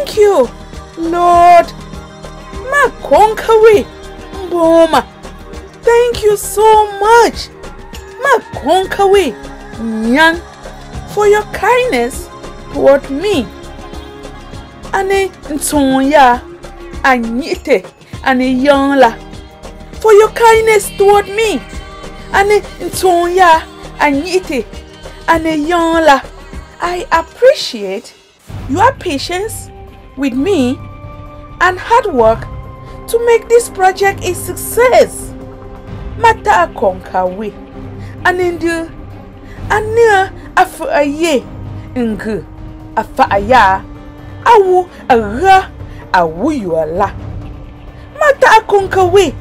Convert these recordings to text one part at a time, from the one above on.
Thank you, Lord. Makonkawe Mboma. Thank you so much. Makonkawe Nyang for your kindness toward me. Ane Ntonya Anyite Ane Yangla for your kindness toward me. Ane Ntonya Anyite Ane Yangla. I appreciate your patience with me and hard work to make this project a success. Mata konkawe anindu ania afu aye ngu afa aya awu yuala. Mata konkawe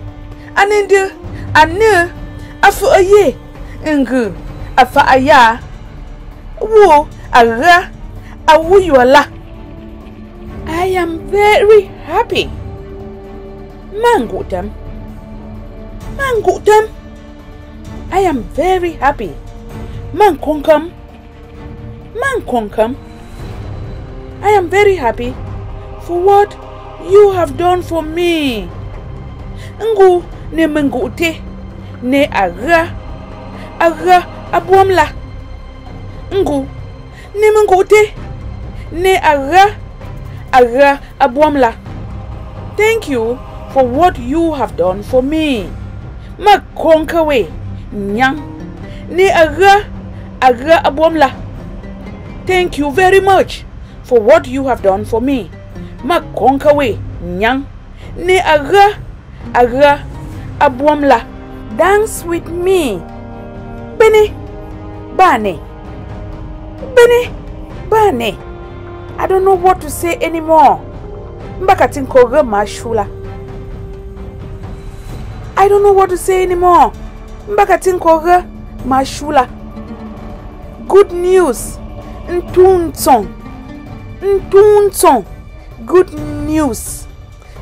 anindu ania afu aye ngu afa aya wu aga awu yuala. I am very happy. Mangutam. Mangutam. I am very happy. Mankonkam. Mankonkam. I am very happy for what you have done for me. Ngu, ne mengute ne aga aga abuamla. Ngu, ne mengute ne aga aga abuamla. Thank you for what you have done for me. Makonkawe nyang ne aga aga abuamla. Thank you very much for what you have done for me. Makonkawe nyang ne aga aga abuamla. Dance with me. Bene bane. Bene bane. I don't know what to say anymore. Mbakatin koga mashula. I don't know what to say anymore. Mbakatin koga mashula. Good news. Ntunton. Ntunton. Good news.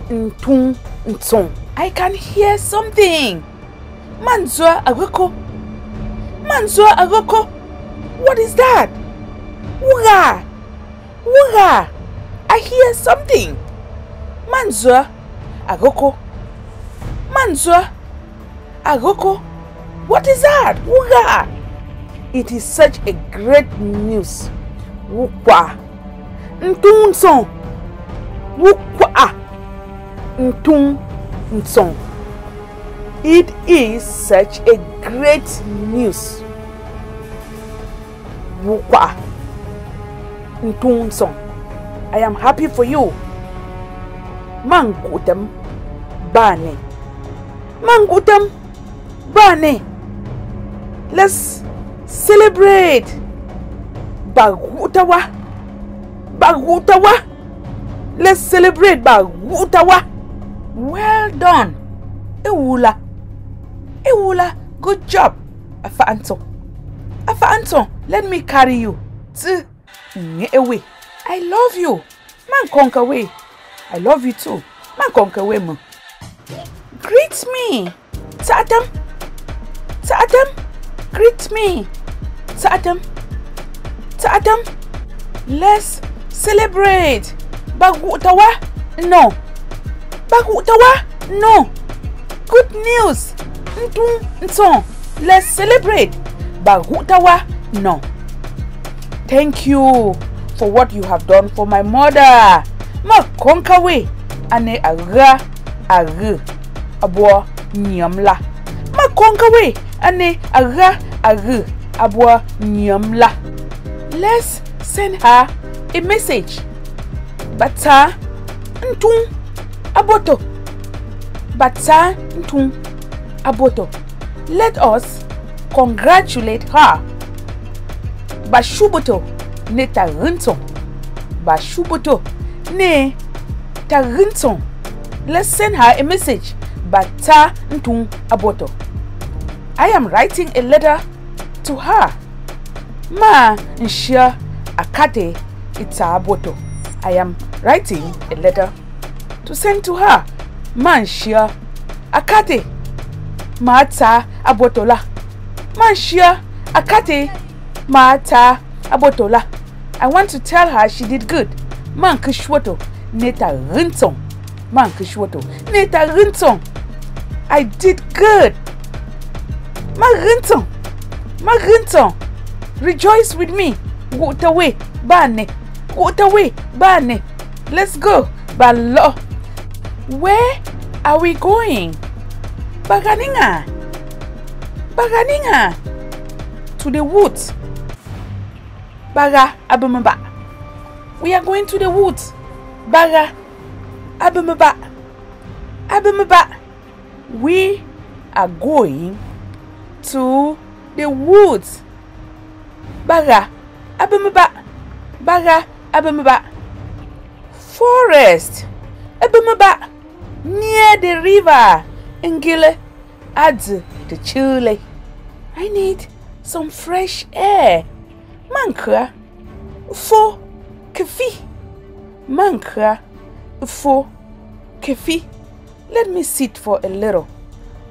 Ntunton. I can hear something. Manzua agoko. Manzua agoko. What is that? Wuga. Wuga. I hear something. Manzua agoko. Manzua agoko. What is that? Wuga. It is such a great news. Wukwa. Ntunson. Wukwa. Ntun Ntson. It is such a great news. Wukwa. Ntun Ntson. I am happy for you. Mangutam Bane. Mangutam Bane. Let's celebrate. Bagutawa. Bagutawa. Let's celebrate Bagutawa. Well done. Ewula. Ewula. Good job. Afa Anton. Afa Anton, let me carry you. To away. I love you. Man conquer way. I love you too. Man conquer way, man. Greet me. Tatam. Tatam. Greet me. Tatam. Tatam. Let's celebrate. Bagutawa? No. Bagutawa? No. Good news. Ntung ntong. Let's celebrate. Bagutawa? No. Thank you for what you have done for my mother. Ma konkawe ane aga aga abo nyamla. Ma konkawe ane aga aga abo nyamla. Let's send her a message. Bata ntung aboto. Bata ntung aboto. Let us congratulate her. Bashubuto ne tarinton. Bashubuto ne tarinton. Let's send her a message. Bata ntung aboto. I am writing a letter to her. Ma nshia akate ita aboto. I am writing a letter to send to her. Ma nshia akate mata abotola. Ma nshia akate mata abotola. I want to tell her she did good. man kishwoto neta rinton. Man kishwoto neta rinton. I did good. Ma rinton. Ma rinton. Rejoice with me. Go away bane. Go away bane. Let's go balo. Where are we going? Baganinga. Baganinga. To the woods baga abumba. We are going to the woods. Baga abumba. Abumba. We are going to the woods. Baga abumba. Baga abumba. Forest. Abumba. Near the river. Ngile adz the chile. I need some fresh air mankra fo. Kafi mankra fo. Kafi let me sit for a little.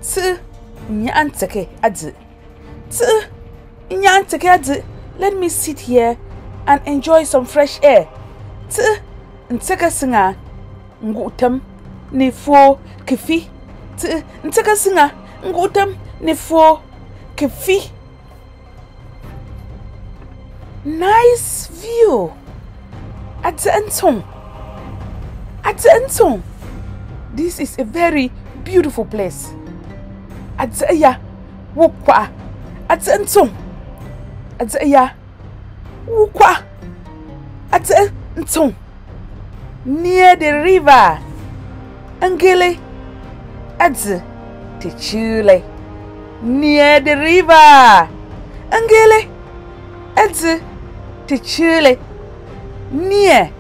Tsi. Nyantake adz tsi. Nyantake adz let me sit here and enjoy some fresh air. Tsi. Ntaka singa ngutam ne fo. Kafi tsi. Ntaka singa ngutam ne fo. Kafi nice view Attention. Attention. This is a very beautiful place. Ataya wukwa. Attention. Ataya wukwa. Attention. Near the river. Angele. Adz. Tichule. Near the river. Angele. Adz. Tichule. Near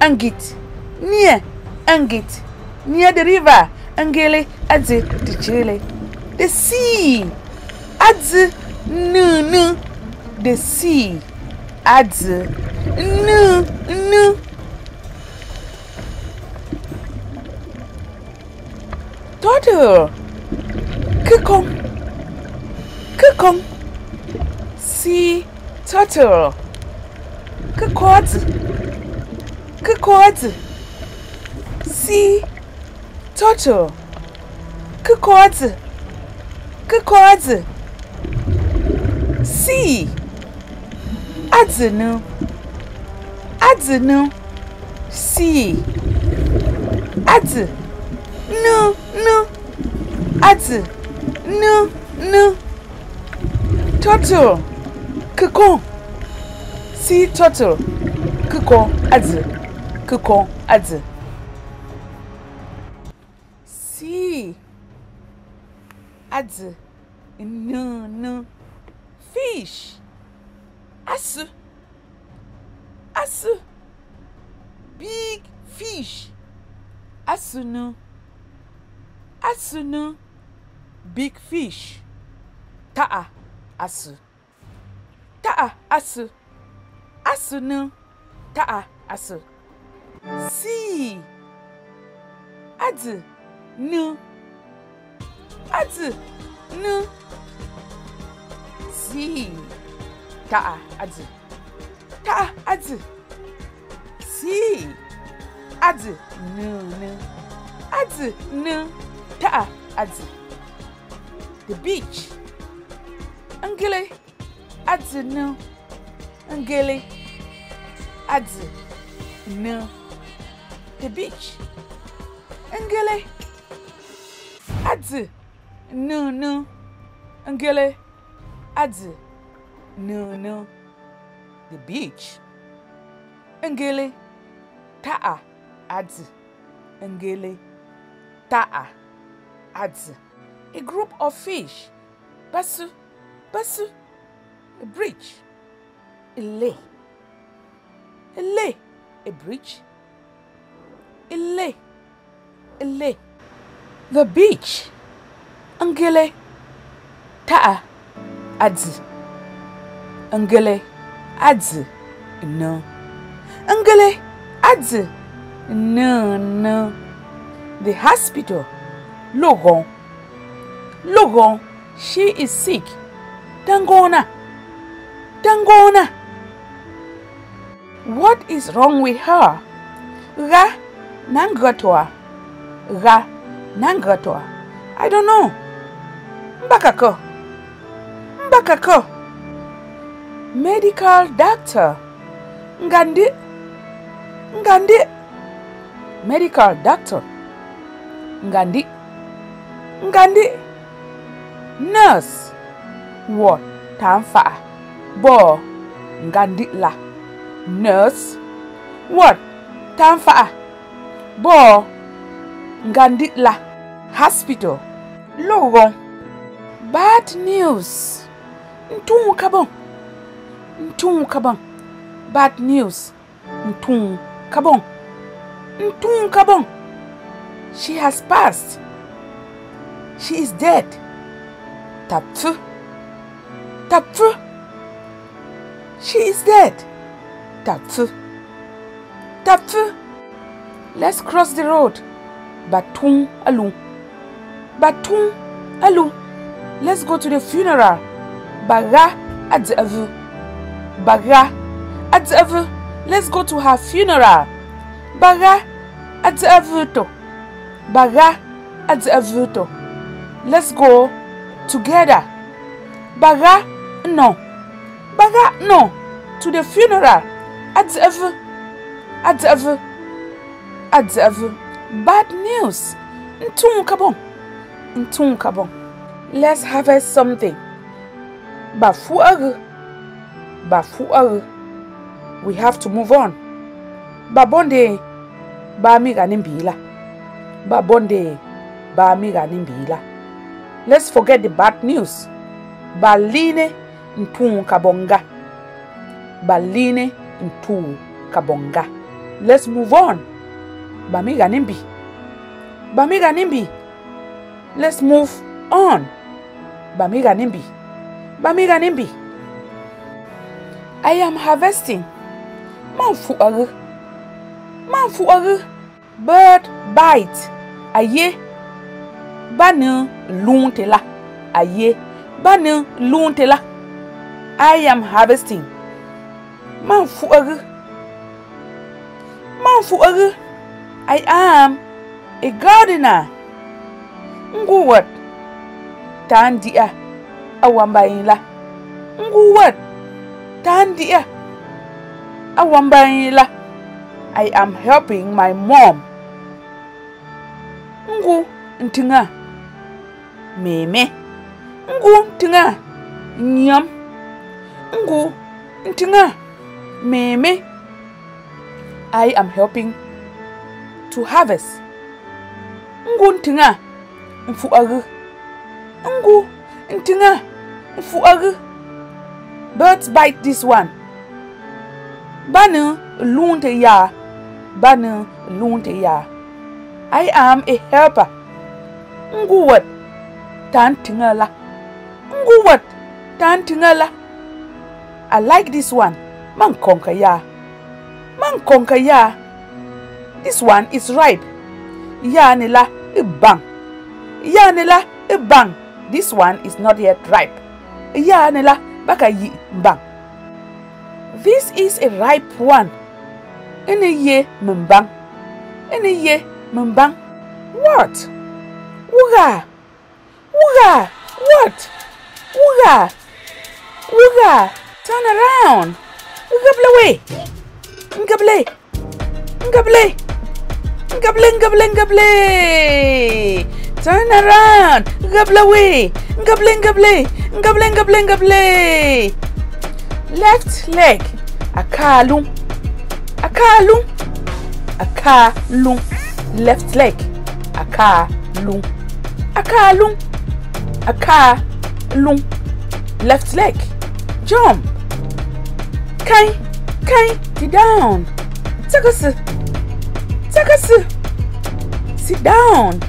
Angit. Near Angit. Near the river. Angele. Adz. Tichule. The sea. Adz. Nu nu. The sea. Adz. Nu nu. Turtle. Kukong. Kukong. Sea turtle. Kukwadz. Kukwadz. Sea turtle. Kukwadz. Kukwadz. Sea. Adzinu. Adzinu. Sea. Adz. No, no. Adz. No, no. Turtle. Kukong. Sea turtle. Kukong. Adz. Kukong. Adz. Sea. Adz. No, no. Fish. Asu. Asu. Big fish. Asunu. Asunu. Big fish. Ta'a. Asu. Ta'a. Asu asu no ta'a asu. Si. Adi nu. Adi nu. Si. Ta'a adi ta'a adi si. Adi nu nu. Adi nu. Ta'a adi the beach. Ngele adi nu. Ngele. Adze no, the beach. Ngele. Adze no, no. Ngele. Adze no, no. The beach. Ngele. Ta'a. At Ngele. Ta'a. At a group of fish. Basu. Basu. A bridge. A lake. Lay. A bridge. A lay. The beach. Angele. Ta'a. Adz. Angele. Adz. No. Angele. Adz. No, no. The hospital. Logon. Logon. She is sick. Dangona. Dangona. What is wrong with her? Ga nangatwa. Ga nangatwa. I don't know. Mbakako. Mbakako. Medical doctor. Ngandi. Ngandi. Medical doctor. Ngandi. Ngandi. Nurse. Wo Tanfa. Bo. Ngandi la. Nurse. What? Tamfa. Bo. Ngandi la. Hospital. Logo. Bad news. Ntung kabong. Ntung kabong. Bad news. Ntung kabong. Ntung kabong. She has passed. She is dead. Tapfu. Tapfu. She is dead. Tapfu. Tapfu. Let's cross the road. Batung alung. Batung alung. Let's go to the funeral. Baga adzavu. Baga adzavu. Let's go to her funeral. Baga adzavuto. Baga adzavuto. Let's go together. Baga no. Baga no. To the funeral. Adzavu. Adzavu. Adzavu. Bad news. Ntung kabong. Let's harvest something. Bafuaru. Bafuaru. We have to move on. Babonde. Ba mi ganimbila. Babonde. Ba mi ganimbila. Let's forget the bad news. Baline ntung kabonga. Baline ntung kabonga. Let's move on. Bamiga nimbi. Bamiga nimbi. Let's move on. Bamiga nimbi. Bamiga nimbi. I am harvesting. Manfu aru. Manfu aru. Bird bite. Aye. Banu lunte la. Aye. Banu lunte la. I am harvesting. Manfu aru. Manfu aru. I am a gardener. Nguwat. Tandia. Awambaila. Nguwat. Tandia. Awambaila. I am helping my mom. Ngu ntinga. Meme. Ngu ntinga. Nyam. Ngu ntinga. Meme. I am helping to harvest. Ngu ntinga mfu agu. Ngu ntinga mfu agu. Birds bite this one. Banu lunte ya. Banu lunte ya. I am a helper. Ngu wat tan tinga la. Ngu wat tan tinga la. I like this one. Man konka ya. Man konka ya. This one is ripe. Yanila ibang. Yanila ibang. This one is not yet ripe. Yanila baka yi bang. This is a ripe one. Ene ye mbang. Ene ye mbang. What? Wuga. Wuga. What? Wuga. Wuga. Turn around. Ngable away. Ngable. Ngable. Ngable, ngable. Turn around. Ngable away. Ngable, ngable. Ngable, ngable, ngable. Left leg. Akalung. Akalung. Akalung. Left leg. Akalung. Akalung. Akalung. Left leg. Jump. Kai, Kai, sit down. Take us. Take us. Sit down.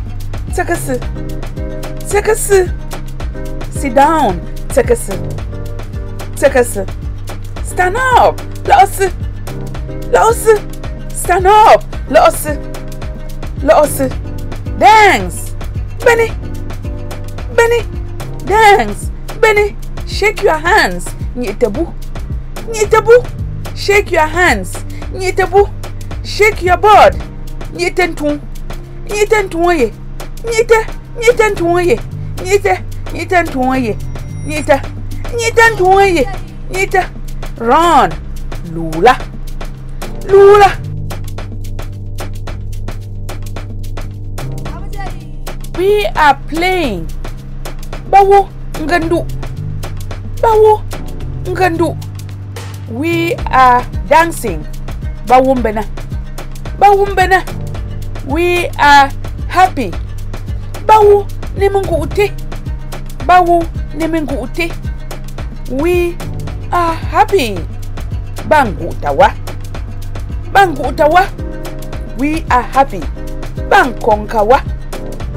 Take us. Take us. Sit down. Take us. Take us. Stand up. Let us. Let us. Stand up. Let us. Let us. Dance. Benny. Benny. Dance. Benny. Shake your hands. Nyetabu. Nyetebu, Shake your hands. Nyetebu, Shake your board. Nyete ntu. Ye. Nyete. nyetentu ye. Nyete. nyetentu ye. Nyete. nyetentu ye. Nyete. Run. Lula. Lula. We are playing. Bawo ngandu. Bawo ngandu. We are dancing. Bawumbena. Bawumbena. We are happy. Bawu nemungu ute. Bawu nemungu ute. We are happy. Bangu utawa. Bangu utawa. We are happy. Bankonkawa.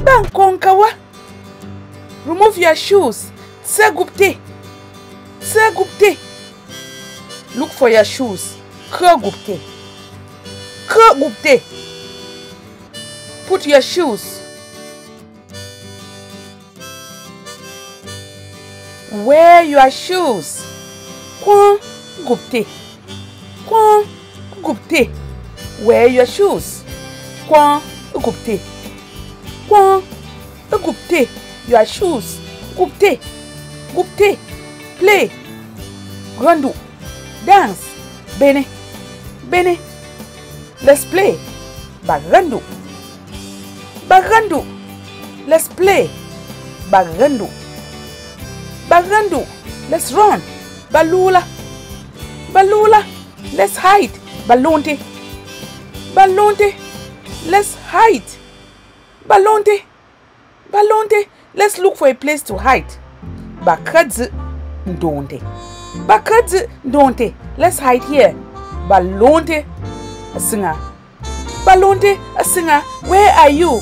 Bankonkawa. Remove your shoes. Tsegupte. Tsegupte. Look for your shoes. Kagupte. Kagupte. Put your shoes. Wear your shoes. Kwan gupte. Kwan gupte. Wear your shoes. Kwan gupte. Kwan gupte. Your shoes. Gupte. Gupte. Play. Grandu. Dance. Bene. Bene. Let's play. Bagandu. Bagandu. Let's play. Bagandu. Bagandu. Let's run. Balula. Balula. Let's hide. Balonte. Balonte. Let's hide. Balonte. Balonte. Let's look for a place to hide. Bakadzi ndonte. Bakadzi donte. Let's hide here. Balonte. A singer. Balonte. A singer. Where are you?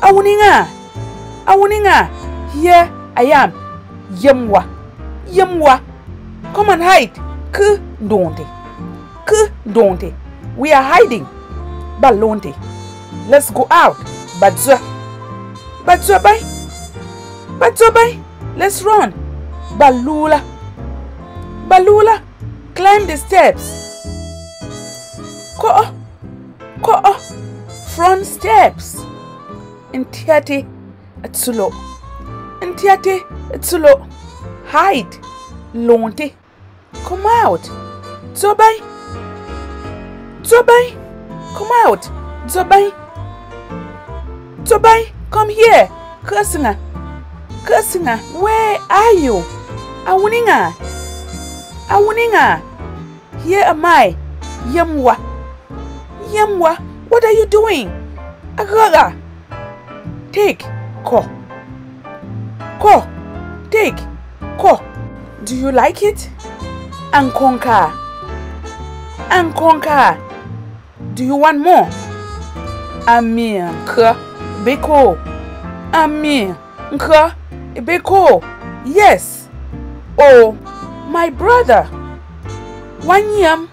Awuninga. Awuninga. Here I am. Yemwa. Yemwa. Come and hide. K ndonte. K ndonte. We are hiding. Balonte. Let's go out. Badzwa. Badzwa bye. Badzwa bye. Let's run. Balula. Balula. Climb the steps. Ko. Ko. Front steps. Ntiate. Atsulo. Ntiate. Atsulo. Hide. Lonte. Come out. Zobai. Zobai. Come out. Zobai. Zobai. Come here. Kursinga. Kursinga. Where are you? Awuninga. Awuninga. Here am I. Yemwa. Yemwa. What are you doing? Agaga. Take. Ko. Ko. Take. Ko. Do you like it? Ankonka. Ankonka. Do you want more? Amir. Ka. Beko. Nka. Beko. Yes. Oh, my brother. One yam.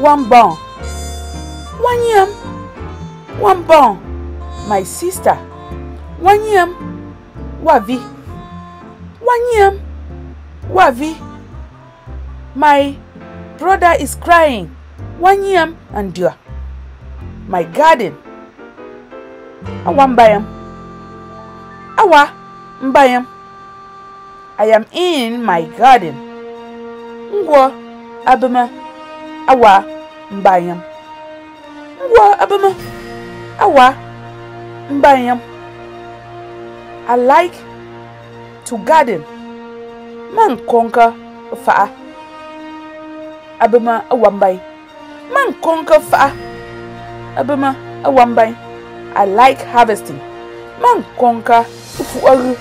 One bone. One yam. One bone. My sister. One yam. Wavi. One yam. Wavi. My brother is crying. One yam and dear. My garden. Awa mbayam. Awa mbayam. I am in my garden. Ngwa abama. Awa mbayam. Ngwa abama. Awa mbayam. I like to garden. Man konka fa'a. Abama awambai. Man konka fa'a. Abama awambai. I like harvesting. Man konka ufuaru.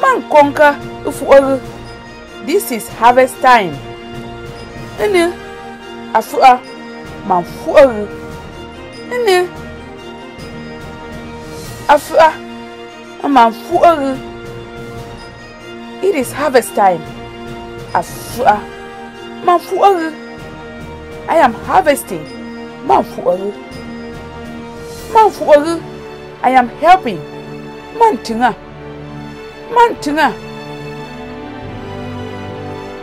Man konka ufuaru. This is harvest time. Nene afua man fuaru. Nene afua man fuaru. It is harvest time. Afua man fuaru. I am harvesting. Man fuaru. Man fuaru. I am helping. Man tinga. Man tinga.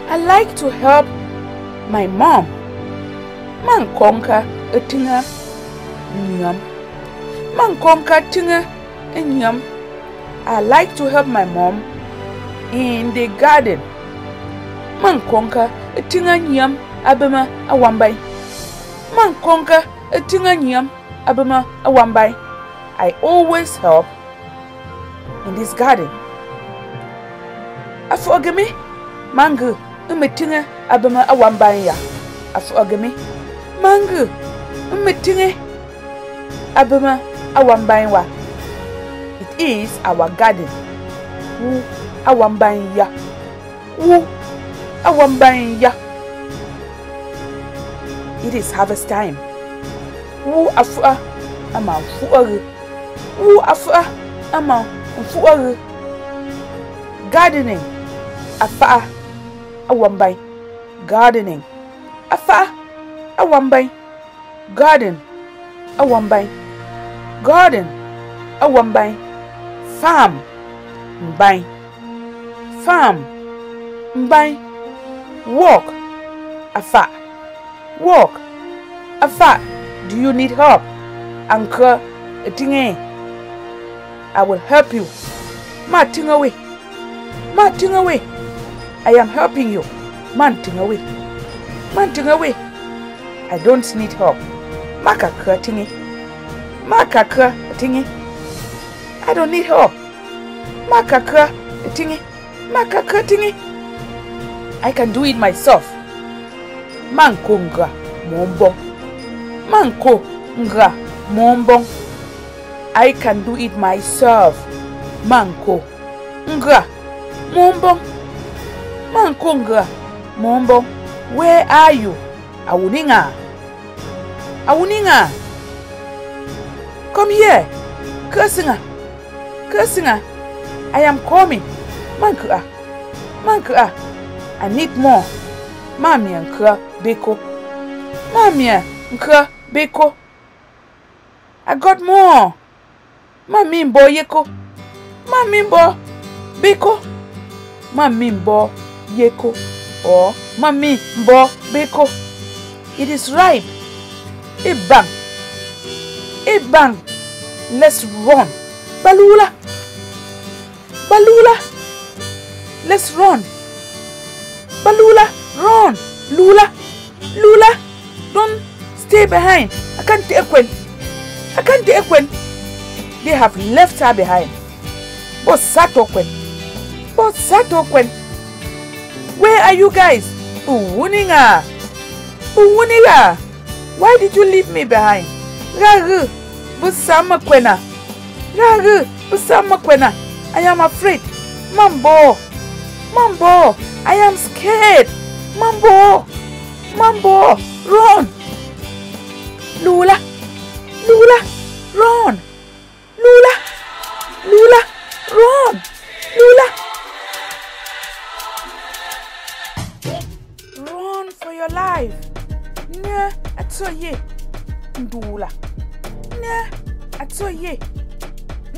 I like to help my mom. Man konka eh, tinga nyam. Man konka tinga eh, nyam. I like to help my mom in the garden. Man konka eh, tinga nyam abema awambai. Man konka tinga nyam abema awambai. I always help in this garden. afogimi? Mangu umitinge abama awambanya afogimi? Mangu umitinge abama awambanya it is our garden. Wu awambanya wu awambanya it is harvest time. Wu afua ama fuori wu afua ama fuori gardening. Afa awambai. Gardening. Afa awambai. Garden awambai. Garden awambai. Farm mbai. Farm mbai. Walk afa. Walk afa. Do you need help? Uncle tinge. I will help you. Ma tingawe. Ma tingawe. I am helping you. Man tingawe. Man tingawe. I don't need help. Maka ka tinge. Maka ka. I don't need help. Maka ka tinge. Maka ka. I can do it myself. Manko nga mombo. Manko nga mombo. I can do it myself. Manko nga mombo. Manko konga, mombo. Where are you? Awuninga. Awuninga. Come here. Kursinga. Kursinga. I am coming. Manka. Manka. I need more. Mami nkra beko. Mami nkra beko. I got more. Mami mbo yeko. Mami mbo beko. Mami mbo yeko. Or mami mbo beko. It is ripe. Ibang. Ibang. Let's run. Balula. Balula. Let's run. Balula, run. Lula. Lula. Don't stay behind. I can't take when. I can't take when. They have left her behind. But Satokwen. But Satokwen. Where are you guys? Uwuninga. Uwuninga. Why did you leave me behind? Ragu. Busama kwena. Ragu. Busama kwena. I am afraid. Mambo. Mambo. I am scared. Mambo. Mambo. Run. Lula. Lula. Run. Lula. Lula. Run. Lula. Atoye. Ndula. Ne atoye.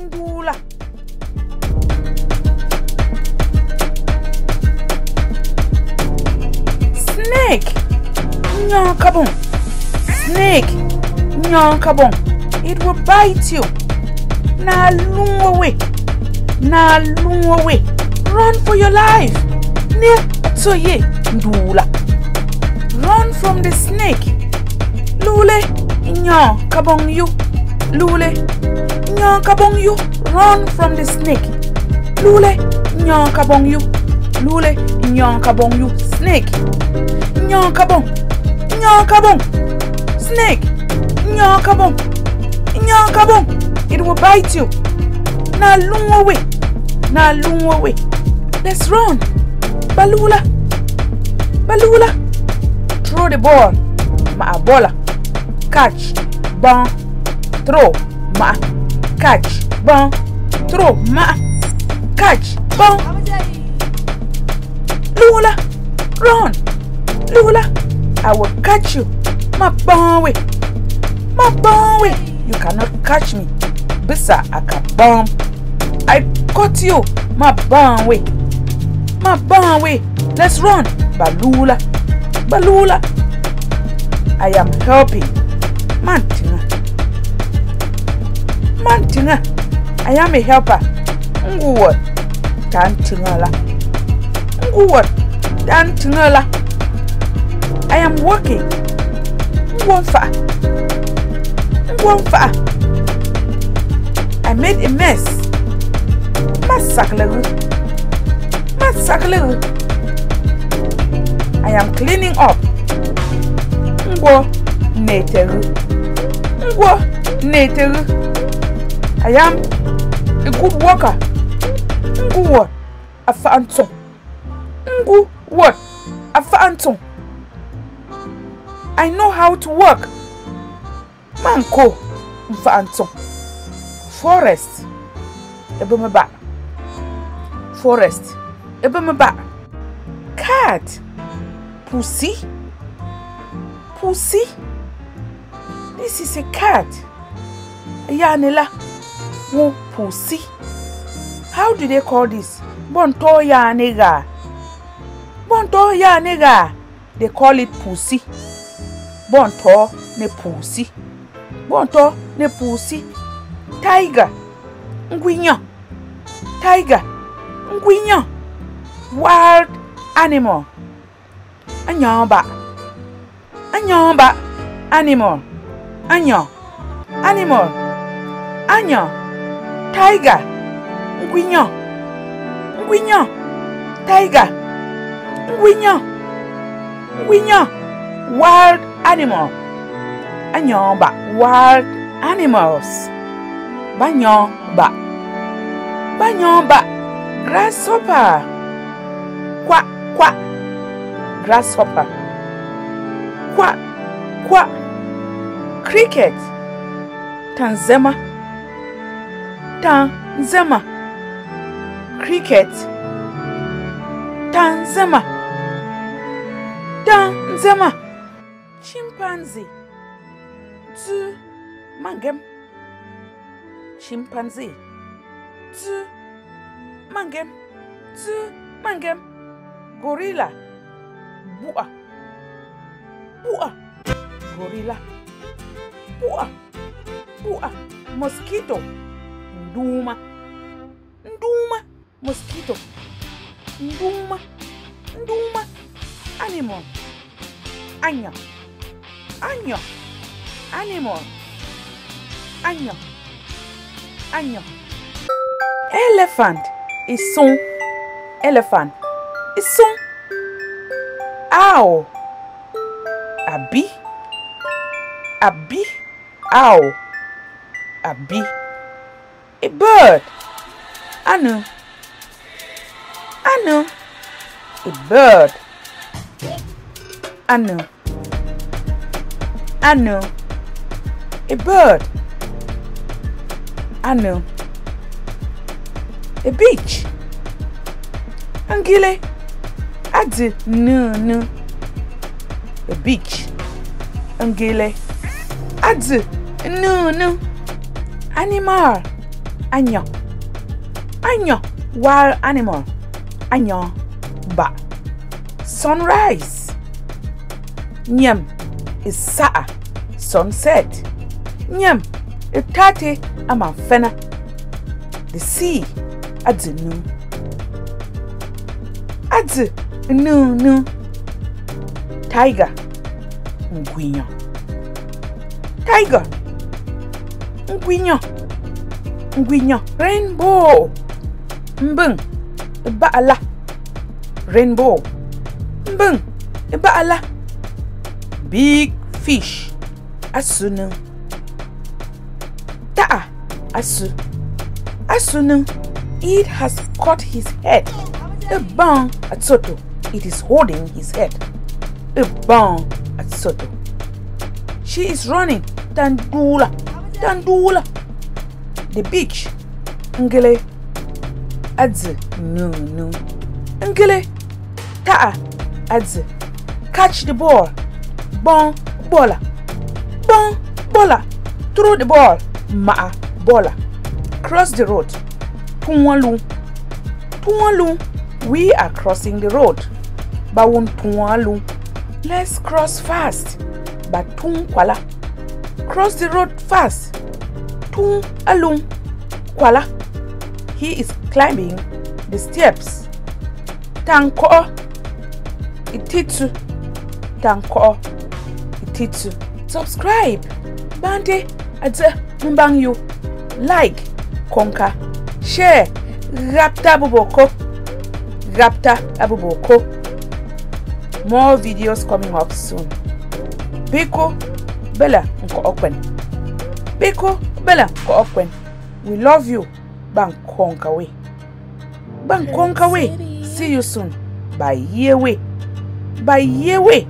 Ndula. Snake. Nyankabon. Snake. Nyankabon. It will bite you. Na lung away. Na lung away. Run for your life. Ne atoye. Ndula. Run from the snake. Lule. Nyankabon you. Lule. Nyankabon you. Run from the snake. Lule. Nyankabon you. Lule. Nyankabon you. Snake. Nyankabon. Nyankabon. Snake. Nyankabon. Nyankabon. It will bite you. Na lung away. Na lung away. Let's run. Balula. Balula. Throw the ball. Ma bola. Catch. Bon. Throw. Ma. Catch. Bon. Throw. Ma. Catch. Bon. Lula. Run. Lula. I will catch you. Way. Ma bon way. You cannot catch me. Bisa aka bomb. I caught you. Way. Ma bon way. Let's run. Balula. Balula. I am helping. Man tinga. Man tinga. I am a helper. Nguwot. Dan tinga la. Nguwot. Dan tinga la. I am working. Ngwonfa. Ngwonfa. I made a mess. Masakleru. Masakleru. I am cleaning up. Ngwo na-eteru ngwọ na-eteru ayam. Ngwọka ngwọ afantọ ngwọ afantọ I know how to work. Manko. Mfantọ forest. Ebe mba forest. Ebe mba cat. Pussy. Pussy. This is a cat. Yanela. Wo pussy. How do they call this? Bonto ya nigga. Bonto ya nigga. They call it pussy. Bonto ne pussy. Bonto ne pussy. Tiger. Ngwinyo. Tiger. Ngwinyo. Wild animal. Anyoba. Anyoba. Animal. Anyo. Animal. Anyo. Tiger. Ngwinyo. Ngwinyo. Tiger. Ngwinyo. Ngwinyo. Wild animal. Anyoba. Wild animals. Banyoba. Banyoba. Grasshopper. Kwa kwa. Grasshopper. Kwa kwa. Cricket. Tanzema. Tanzema. Cricket. Tanzema. Tanzema. Chimpanzee. Zu mangem. Chimpanzee. Zu mangem. Zu mangem. Gorilla. Bua. Bua. Gorilla. Pua! Pua! Mosquito! Nduma! Nduma! Mosquito! Nduma! Nduma! Animal! Anha! Anha! Animal! Anha! Anha! Elephant! E som! Elephant! E som! Ow! Abi? Abi? Owl. Abi. A bird. I know, I know, A bird. I know, I know, A bird. I know, A beach. Angile. Adzi no no, A beach. Angile. Adzi nu nu. Animal. Anyo. Anyo. Wild animal. Anyo. Ba. Sunrise. Nyam. Isaa. Sunset. Nyam. Itate amafena. The sea. Adzi nu. Adzi nu nu. Tiger. Ngwinyo. Tiger. Ngwinyo. Ngwinyo. Rainbow. Mbung. Baala. Rainbow. Mbung. Baala. Big fish. Asunu. Ta'a. Asu. Asunu. It has caught his head. A bang at Soto. It is holding his head. A bang at Soto. She is running. Dandula. Dandula. The beach. Ngele. Adze. No, no. Ngele. Ta'a. Adze. Catch the ball. Bon. Bola. Bon. Bola. Throw the ball. Ma'a. Bola. Cross the road. Punwalu. Punwalu. We are crossing the road. Bawun Punwalu. Let's cross fast. Batun Kwala. Cross the road fast. Tung alung kwala. He is climbing the steps. Tanko ititu. Tanko ititu. Subscribe. Bante adze mbang you. Like konka. Share. Rapta buboko. Rapta abuboko. More videos coming up soon. Biko Bella Nkookwen. Biko Bella Nkookwen. We love you. Bankonkawe. Bankonkawe. See you soon. Bye yewe. Bye yewe.